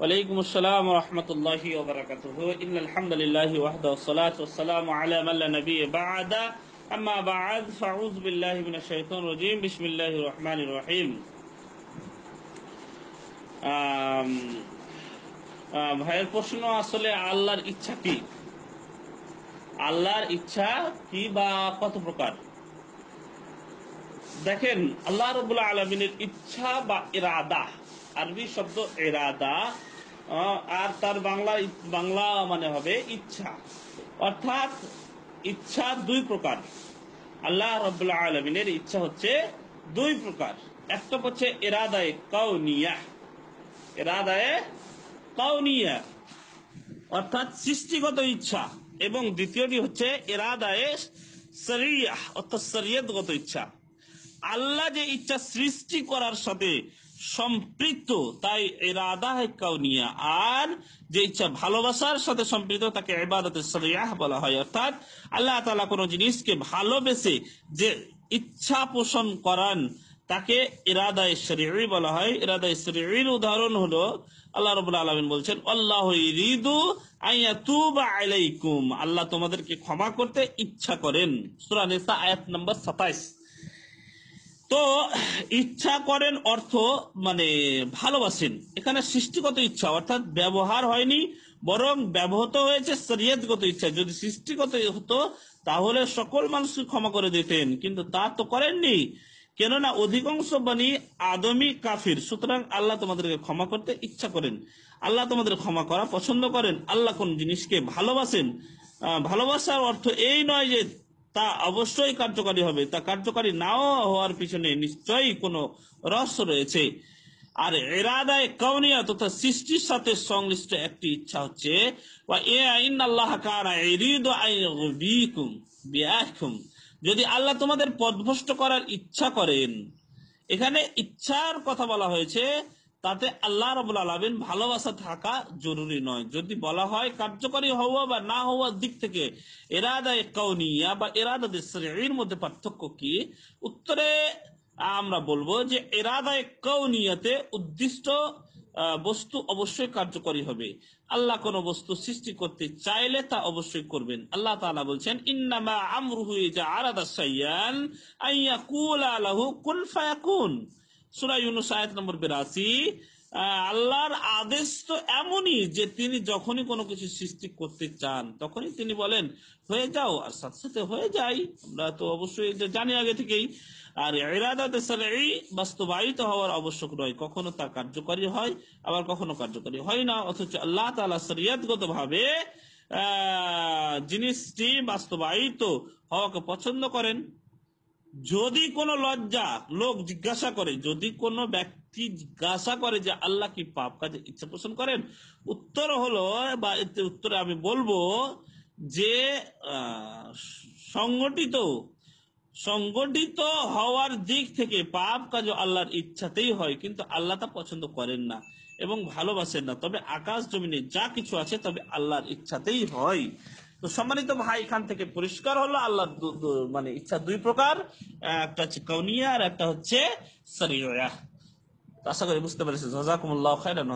وعليكم السلام ورحمة الله وبركاته إن الحمد لله وحده والصلاة والسلام على من لا نبي بعد أما بعد فأعوذ بالله من الشيطان الرجيم بسم الله الرحمن الرحيم আম, আহ, ভাইয়ের প্রশ্ন আসলে আল্লাহর ইচ্ছা কি আল্লাহর ইচ্ছা কি বা কত প্রকার? দেখেন আল্লাহ রবুল্লাহ আলমিনের ইচ্ছা বা ইরাদা আরবি শব্দ আহ, আর তার বাংলা বাংলা মানে হবে ইচ্ছা। অর্থাৎ ইচ্ছা দুই প্রকার। আল্লাহ রবুল্লাহ আলমিনের ইচ্ছা হচ্ছে দুই প্রকার। একটা হচ্ছে ইরাদায় কাউনিয়া ইরাদায় কাউনিয়া অর্থাৎ সৃষ্টিগত ইচ্ছা। এবং দ্বিতীয়টি হচ্ছে ইরাদায়ে সরিয়া অর্থাৎ শরীয়তগত ইচ্ছা। আল্লাহ যে ইচ্ছা সৃষ্টি করার সাথে সম্পৃক্ত, তাই ইরাদা কাউনিয়া। আর যে ইচ্ছা ভালোবাসার সাথে সম্পৃক্ত, তাকে ইবাদতে সরিয়াহ বলা হয়। অর্থাৎ আল্লাহ তালা কোনো জিনিসকে ভালোবেসে যে ইচ্ছা পোষণ করান তাকে ইরাদায় শরীর বলা হয়। ইরাদায় শরীর উদাহরণ হলো, আল্লাহ রবুল্লা আলমিন বলছেন, আল্লাহ ইরিদু আল্লাহ তোমাদেরকে ক্ষমা করতে ইচ্ছা করেন। আয়াত নম্বর 27 তো, ইচ্ছা করেন অর্থ মানে ভালোবাসেন। এখানে সৃষ্টিগত ইচ্ছা, অর্থাৎ ব্যবহার হয়নি, বরং ব্যবহৃত হয়েছে শরীয়তগত ইচ্ছা। যদি সৃষ্টিগত হতো, তাহলে সকল মানুষকে ক্ষমা করে দিতেন, কিন্তু তা তো করেননি। কেননা অধিকাংশ বাণী আদমি কাফির। সুতরাং আল্লাহ তোমাদেরকে ক্ষমা করতে ইচ্ছা করেন। আল্লাহ তোমাদের ক্ষমা করা পছন্দ করেন। আল্লাহ কোন জিনিসকে ভালোবাসেন? ভালোবাসার অর্থ এই নয় যে তা অবশ্যই কার্যকারী হবে। তা কার্যকারী নাও হওয়ার পিছনে নিশ্চয়ই কোনো রহস্য রয়েছে। আর এরাদায় কাউনিয়া তথা সৃষ্টির সাথে সংশ্লিষ্ট একটি ইচ্ছা হচ্ছে যদি আল্লাহ তোমাদের পদভ্রষ্ট করার ইচ্ছা করেন, এখানে ইচ্ছার কথা বলা হয়েছে, তাতে আল্লাহ রবুল আলমিন ভালোবাসা থাকা জরুরি নয়। যদি বলা হয় কার্যকরী হওয়া বা না হওয়ার দিক থেকে এরাদায় কাউনিয়া বা এরাদা এর মধ্যে পার্থক্য কি? উত্তরে আমরা বলব যে এরাদায় কাউনিয়াতে উদ্দিষ্ট বস্তু অবশ্যই কার্যকরী হবে। আল্লাহ কোন বস্তু সৃষ্টি করতে চাইলে তা অবশ্যই করবেন। আল্লাহ তালা বলছেন ইন্নামা আমরুহু ইজা আরাদা আইয়া কুল আলাহু কুন ফায়াকুন। সুরাই ইউনুস আয়াত নম্বর 82 আহ, আল্লাহর আদেশ তো এমনই যে তিনি যখনই কোনো কিছু সৃষ্টি করতে চান, তখনই তিনি বলেন, হয়ে যাও, আর সাথে সাথে হয়ে যায় আমরা তো অবশ্যই জানি আগে থেকেই। আর ইরাদাতে সারঈ বাস্তবায়িত হওয়ার আবশ্যক নয়। কখনো তা কার্যকরী হয়, আবার কখনো কার্যকরী হয় না। অথচ আল্লাহ তালা শরীয়তগত ভাবে জিনিসটি বাস্তবায়িত হওয়াকে পছন্দ করেন। যদি কোনো লজ্জা লোক জিজ্ঞাসা করে, যদি কোনো ব্যক্তি জিজ্ঞাসা করে যে আল্লাহ কি পাপ কাজে ইচ্ছা পোষণ করেন, উত্তর হলো, বা উত্তরে আমি বলব যে সংগঠিত সংগঠিত হওয়ার দিক থেকে পাপ কাজ আল্লাহর ইচ্ছাতেই হয়, কিন্তু আল্লাহ তা পছন্দ করেন না এবং ভালোবাসেন না। তবে আকাশ জমিনে যা কিছু আছে তবে আল্লাহর ইচ্ছাতেই হয়। তো সম্মানিত ভাই, এখান থেকে পরিষ্কার হলো, আল্লাহ মানে ইচ্ছা দুই প্রকার, একটা হচ্ছে কৌনিয়া আর একটা হচ্ছে আশা করি বুঝতে পেরেছি জাজাকুমুল্লাহ খাইরান